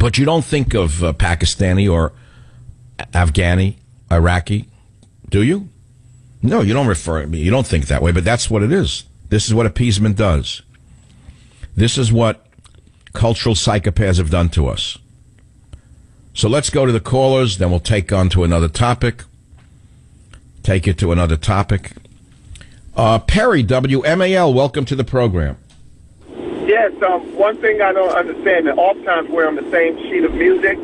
But you don't think of uh, Pakistani or Afghani, Iraqi, do you? No, you don't refer me. You don't think that way, but that's what it is. This is what appeasement does. This is what cultural psychopaths have done to us. So let's go to the callers, then we'll take on to another topic. Take it to another topic. Uh, Perry, WMAL, welcome to the program. Yes, um, one thing I don't understand, that oftentimes we're on the same sheet of music,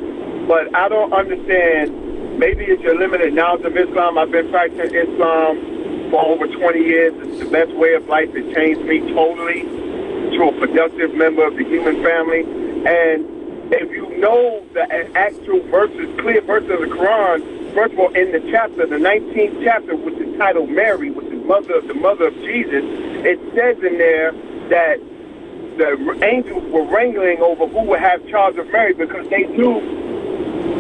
but I don't understand, maybe it's your limited knowledge of Islam. I've been practicing Islam for over 20 years. It's the best way of life. It changed me totally to a productive member of the human family. And if you know the actual verses, clear verses of the Quran, first of all, in the chapter, the 19th chapter, which is titled Mary, which is mother, of the mother of Jesus, it says in there that the angels were wrangling over who would have charge of Mary because they knew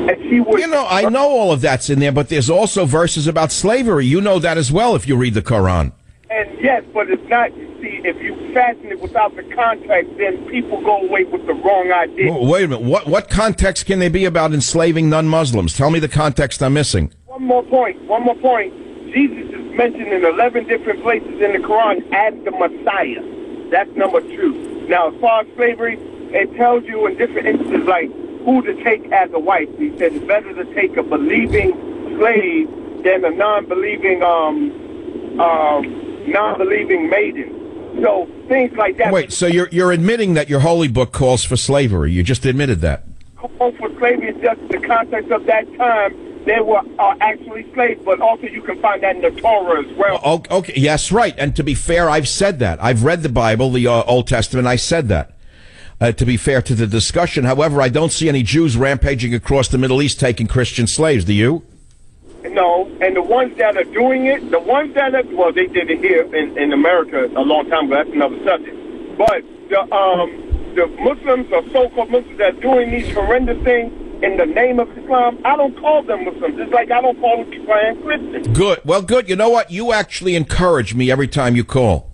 and she would. You know, I know all of that's in there, but there's also verses about slavery. You know that as well if you read the Quran. And yes, but it's not. See, if you fasten it without the context, then people go away with the wrong idea. wait a minute. What what context can they be about enslaving non-Muslims? Tell me the context I'm missing. One more point. One more point. Jesus is mentioned in 11 different places in the Quran as the Messiah. That's number two. Now, as far as slavery, it tells you in different instances, like who to take as a wife. He said it's better to take a believing slave than a non-believing, um, um, non-believing maiden. So things like that. Wait, so you're you're admitting that your holy book calls for slavery? You just admitted that. Call for slavery is just the context of that time. They were uh, actually slaves, but also you can find that in the Torah as well. Oh, okay, yes, right. And to be fair, I've said that. I've read the Bible, the uh, Old Testament. I said that. Uh, to be fair to the discussion, however, I don't see any Jews rampaging across the Middle East taking Christian slaves. Do you? No, and the ones that are doing it, the ones that are, well, they did it here in, in America a long time ago. That's another subject. But the um, the Muslims or so-called Muslims that are doing these horrendous things in the name of Islam, I don't call them Muslims. It's like I don't call them Christian. Christians. Good. Well, good. You know what? You actually encourage me every time you call.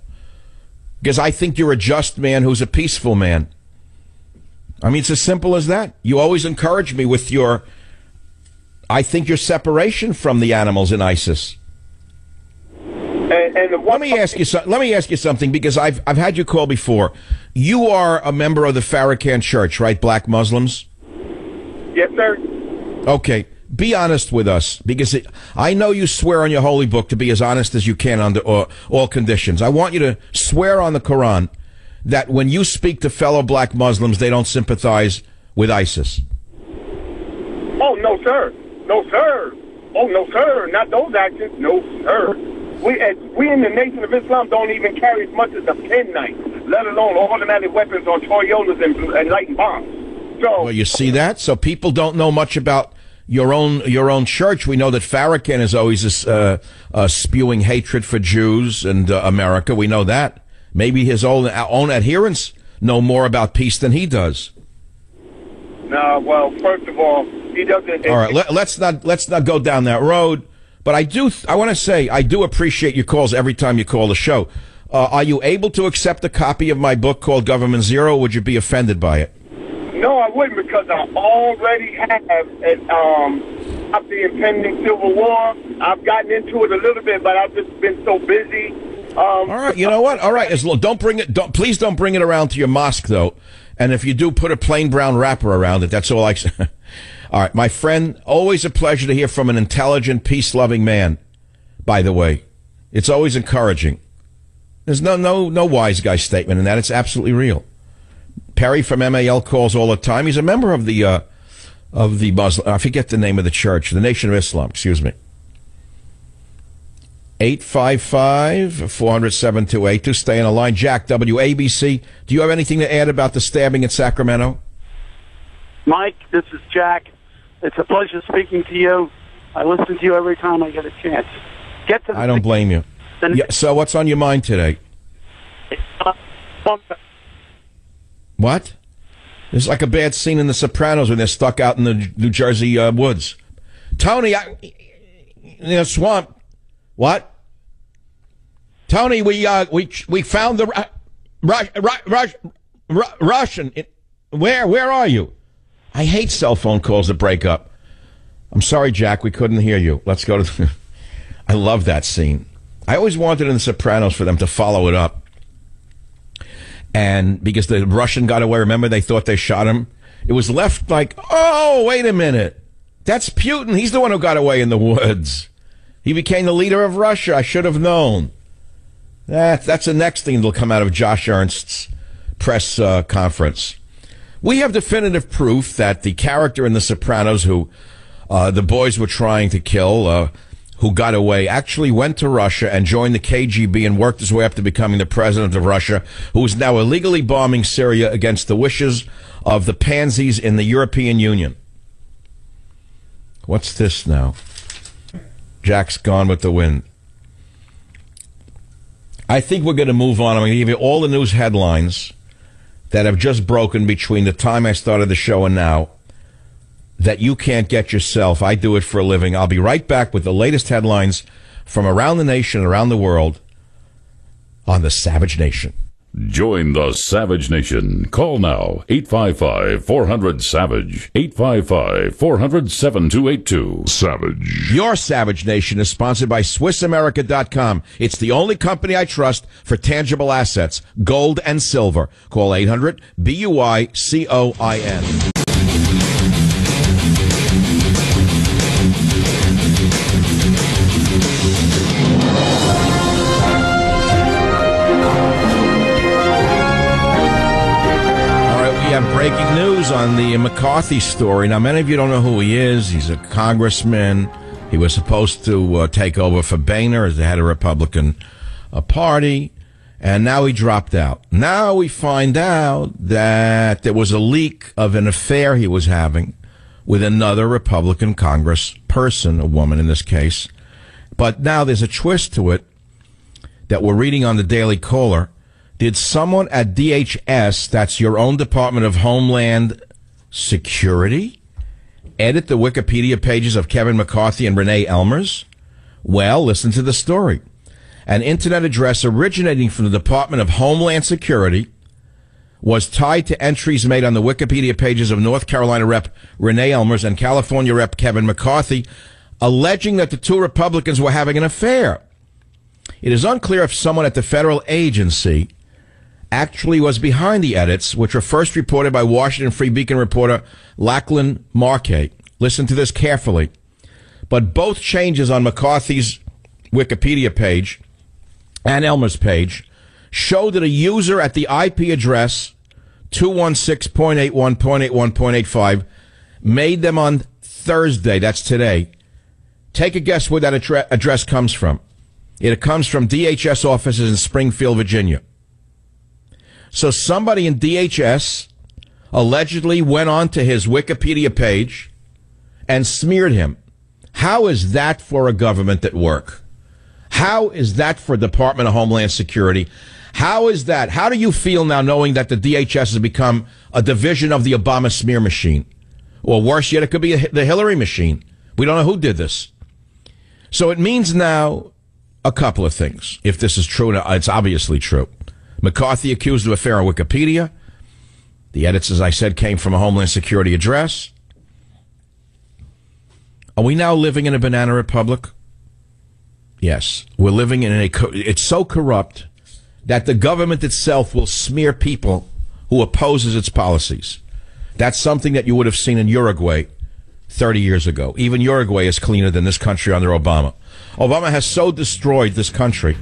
Because I think you're a just man who's a peaceful man. I mean, it's as simple as that. You always encourage me with your, I think your separation from the animals in ISIS. And, and let me ask you so, let me ask you something because I've I've had you call before. You are a member of the Farrakhan Church, right? Black Muslims. Yes, sir. Okay. Be honest with us because it, I know you swear on your holy book to be as honest as you can under all, all conditions. I want you to swear on the Quran that when you speak to fellow black Muslims, they don't sympathize with ISIS. Oh, no, sir. No, sir. Oh, no, sir. Not those actions. No, sir. We, as, we in the Nation of Islam don't even carry as much as a penknife, let alone automatic weapons on Toyotas and, and light bombs. So, well, you see that? So people don't know much about your own your own church. We know that Farrakhan is always uh, uh, spewing hatred for Jews and uh, America. We know that. Maybe his own own adherents know more about peace than he does. No, well, first of all, he doesn't. All right, let, us not let's not go down that road. But I do. I want to say I do appreciate your calls every time you call the show. Uh, are you able to accept a copy of my book called Government Zero? would you be offended by it? No, I wouldn't because I already have and um, the impending civil war. I've gotten into it a little bit, but I've just been so busy. Um, All right, you know what? All right, as don't bring it. Don't please don't bring it around to your mosque though. And if you do, put a plain brown wrapper around it. That's all I all right, my friend. Always a pleasure to hear from an intelligent, peace-loving man. By the way, it's always encouraging. There's no no no wise guy statement in that. It's absolutely real. Perry from MAL calls all the time. He's a member of the uh, of the Muslim. I forget the name of the church, the Nation of Islam. Excuse me. 855 407 to Stay on the line. Jack, WABC. Do you have anything to add about the stabbing in Sacramento? Mike, this is Jack. It's a pleasure speaking to you. I listen to you every time I get a chance. Get to I don't blame you. Yeah, so, what's on your mind today? What? It's like a bad scene in The Sopranos when they're stuck out in the New Jersey uh, woods. Tony, I, in the swamp. What? Tony, we uh, we we found the Rush, Russian. Where where are you? I hate cell phone calls that break up. I'm sorry, Jack, we couldn't hear you. Let's go to. The, I love that scene. I always wanted in The Sopranos for them to follow it up. And because the Russian got away, remember they thought they shot him? It was left like, oh, wait a minute. That's Putin. He's the one who got away in the woods. He became the leader of Russia. I should have known. That, that's the next thing that'll come out of Josh Earnest's press uh, conference. We have definitive proof that the character in The Sopranos, who uh, the boys were trying to kill, uh, who got away, actually went to Russia and joined the KGB and worked his way up to becoming the president of Russia, who is now illegally bombing Syria against the wishes of the pansies in the European Union. What's this now? Jack's gone with the wind. I think we're going to move on. I'm going to give you all the news headlines that have just broken between the time I started the show and now that you can't get yourself. I do it for a living. I'll be right back with the latest headlines from around the nation, around the world on the Savage Nation. Join the Savage Nation. Call now 855 400 Savage. 855 400 7282. Savage. Your Savage Nation is sponsored by SwissAmerica.com. It's the only company I trust for tangible assets, gold and silver. Call 800 B U I C O I N. on the McCarthy story. Now, many of you don't know who he is. He's a congressman. He was supposed to uh, take over for Boehner as the head of Republican uh, Party, and now he dropped out. Now we find out that there was a leak of an affair he was having with another Republican Congress person, a woman in this case. But now there's a twist to it that we're reading on the Daily Caller did someone at DHS, that's your own Department of Homeland Security, edit the Wikipedia pages of Kevin McCarthy and Renee Ellmers? Well, listen to the story. An internet address originating from the Department of Homeland Security was tied to entries made on the Wikipedia pages of North Carolina Rep. Renee Ellmers and California Rep. Kevin McCarthy, alleging that the two Republicans were having an affair. It is unclear if someone at the federal agency actually was behind the edits, which were first reported by Washington Free Beacon reporter Lachlan Markay. Listen to this carefully. But both changes on McCarthy's Wikipedia page and Ellmers' page show that a user at the IP address 216.81.81.85 made them on Thursday. That's today. Take a guess where that address comes from. It comes from DHS offices in Springfield, Virginia. So somebody in DHS allegedly went onto his Wikipedia page and smeared him. How is that for a government at work? How is that for Department of Homeland Security? How is that? How do you feel now knowing that the DHS has become a division of the Obama smear machine? Or worse yet, it could be a, the Hillary machine. We don't know who did this. So it means now a couple of things. If this is true, it's obviously true. McCarthy accused of affair on Wikipedia. The edits, as I said, came from a Homeland Security address. Are we now living in a banana republic? Yes, we're living in a. It's so corrupt that the government itself will smear people who opposes its policies. That's something that you would have seen in Uruguay 30 years ago. Even Uruguay is cleaner than this country under Obama. Obama has so destroyed this country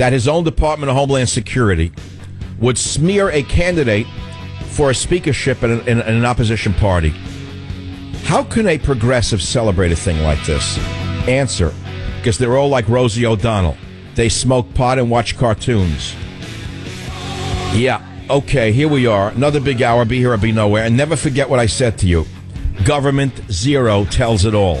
that his own Department of Homeland Security would smear a candidate for a speakership in an, in an opposition party. How can a progressive celebrate a thing like this? Answer because they're all like Rosie O'Donnell. They smoke pot and watch cartoons. Yeah, okay, here we are. Another big hour, be here or be nowhere. And never forget what I said to you. Government zero tells it all.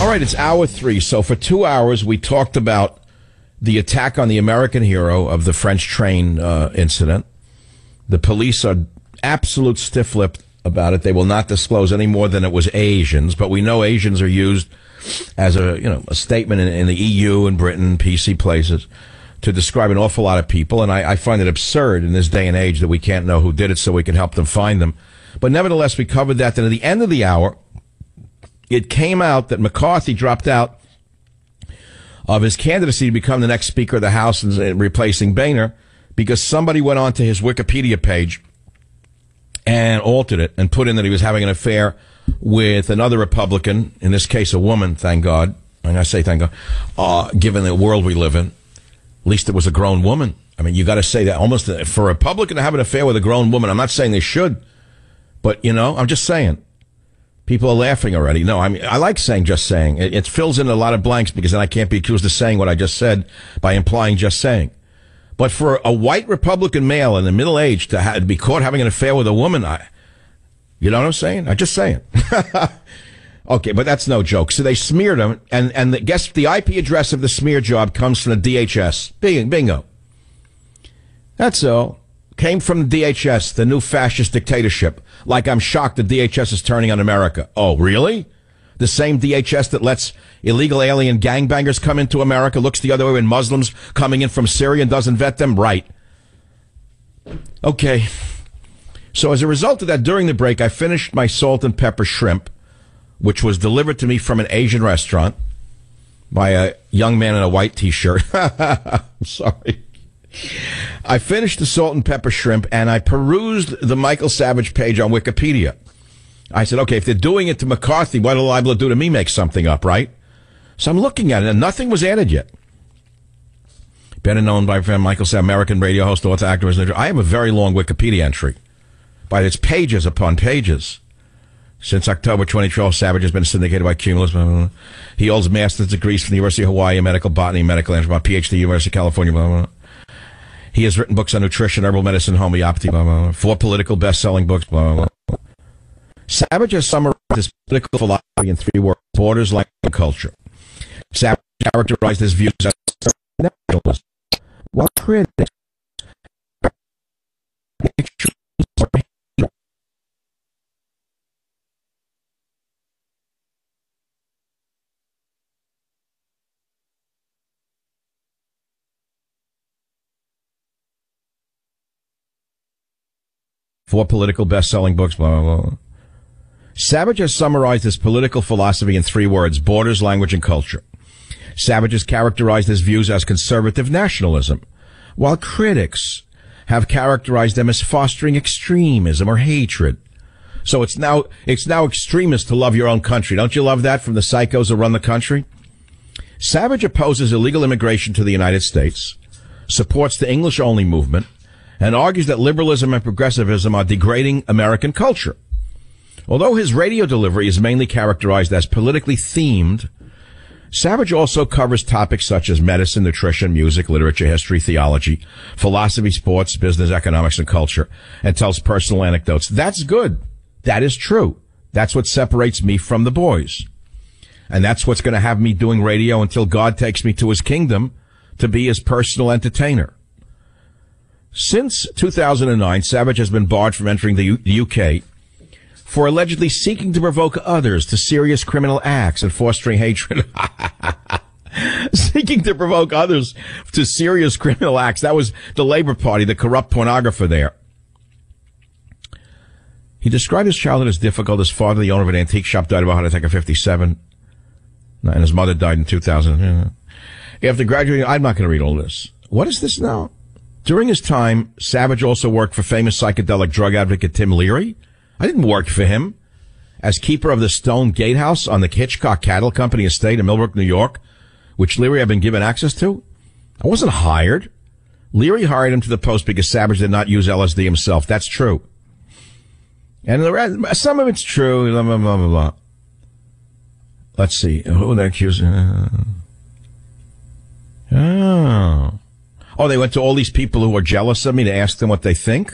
All right, it's hour three. So for two hours, we talked about the attack on the American hero of the French train uh, incident. The police are absolute stiff lipped about it. They will not disclose any more than it was Asians, but we know Asians are used as a you know a statement in, in the EU and Britain, PC places, to describe an awful lot of people. And I, I find it absurd in this day and age that we can't know who did it, so we can help them find them. But nevertheless, we covered that. Then at the end of the hour, it came out that McCarthy dropped out of his candidacy to become the next Speaker of the House and replacing Boehner because somebody went onto his Wikipedia page and altered it and put in that he was having an affair with another Republican, in this case, a woman, thank God. And I say thank God, uh, given the world we live in. At least it was a grown woman. I mean, you got to say that almost for a Republican to have an affair with a grown woman. I'm not saying they should, but you know, I'm just saying. People are laughing already. No, I mean, I like saying just saying. It, it fills in a lot of blanks because then I can't be accused of saying what I just said by implying just saying. But for a white Republican male in the middle age to, ha- be caught having an affair with a woman, I, you know what I'm saying? I'm just saying. okay, but that's no joke. So they smeared him, and and the, guess the IP address of the smear job comes from the DHS. Bing, bingo. That's all. Came from DHS, the new fascist dictatorship. Like I'm shocked the DHS is turning on America. Oh, really? The same DHS that lets illegal alien gangbangers come into America looks the other way when Muslims coming in from Syria and doesn't vet them? Right. Okay. So as a result of that, during the break, I finished my salt and pepper shrimp, which was delivered to me from an Asian restaurant by a young man in a white t-shirt. I'm sorry. I finished the salt and pepper shrimp and I perused the Michael Savage page on Wikipedia. I said, okay, if they're doing it to McCarthy, what are liable to do to me? Make something up, right? So I'm looking at it, and nothing was added yet. Better known by friend Michael Savage, American radio host, author, activist. I have a very long Wikipedia entry, but it's pages upon pages. Since October 2012, Savage has been syndicated by Cumulus. Blah, blah, blah. He holds master's degrees from the University of Hawaii, medical botany, medical anthropology, PhD, University of California. He has written books on nutrition, herbal medicine, homeopathy, blah, blah, blah. four political best-selling books. Blah, blah, blah. Savage has summarized his political philosophy in three words: borders, language, and culture. Savage characterized his views as nationalist, while four political best-selling books, blah, blah, blah. Savage has summarized his political philosophy in three words, borders, language, and culture. Savage has characterized his views as conservative nationalism, while critics have characterized them as fostering extremism or hatred. So it's now, it's now extremist to love your own country. Don't you love that from the psychos who run the country? Savage opposes illegal immigration to the United States, supports the English only movement, and argues that liberalism and progressivism are degrading American culture. Although his radio delivery is mainly characterized as politically themed, Savage also covers topics such as medicine, nutrition, music, literature, history, theology, philosophy, sports, business, economics, and culture, and tells personal anecdotes. That's good. That is true. That's what separates me from the boys. And that's what's going to have me doing radio until God takes me to his kingdom to be his personal entertainer. Since 2009, Savage has been barred from entering the, U- the UK for allegedly seeking to provoke others to serious criminal acts and fostering hatred. seeking to provoke others to serious criminal acts. That was the Labour Party, the corrupt pornographer there. He described his childhood as difficult. His father, the owner of an antique shop, died of a heart attack at 57. And his mother died in 2000. After graduating, I'm not going to read all this. What is this now? During his time, Savage also worked for famous psychedelic drug advocate Tim Leary. I didn't work for him. As keeper of the Stone Gatehouse on the Hitchcock Cattle Company estate in Millbrook, New York, which Leary had been given access to, I wasn't hired. Leary hired him to the post because Savage did not use LSD himself. That's true. And the rest, some of it's true. Blah, blah, blah, blah, blah. Let's see. Who they accused? Uh, oh. Oh, they went to all these people who are jealous of me to ask them what they think?